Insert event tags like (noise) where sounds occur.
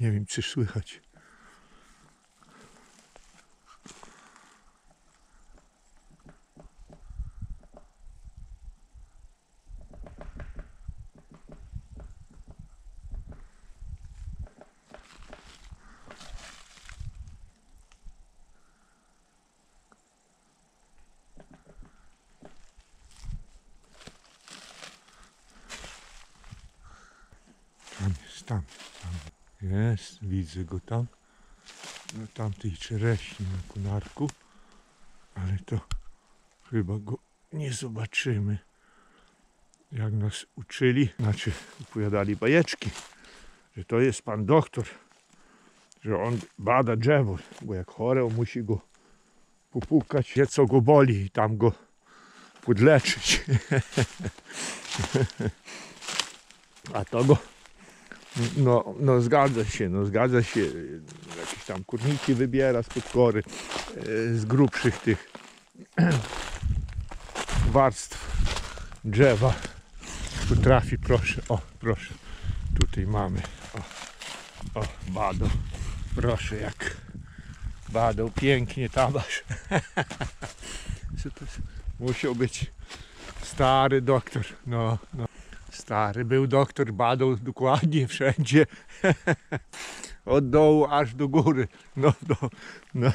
Nie wiem, czy słychać. Tam tam, tam. Jest, widzę go tam. Na tamtej czereśni na konarku. Ale to chyba go nie zobaczymy. Jak nas uczyli, znaczy opowiadali bajeczki, że to jest pan doktor, że on bada drzewo, bo jak chore, on musi go popukać, wie co go boli i tam go podleczyć. (laughs) A to go no, no zgadza się, no zgadza się. Jakieś tam kurniki wybiera spod kory, e, z grubszych tych (clears throat) warstw drzewa. Potrafi, proszę, o, proszę. Tutaj mamy, o, o, bado. Proszę, jak badał pięknie tabasz. (laughs) Musiał być stary doktor, no, no. Stary był doktor, badał dokładnie wszędzie. (laughs) Od dołu aż do góry. No, no, no.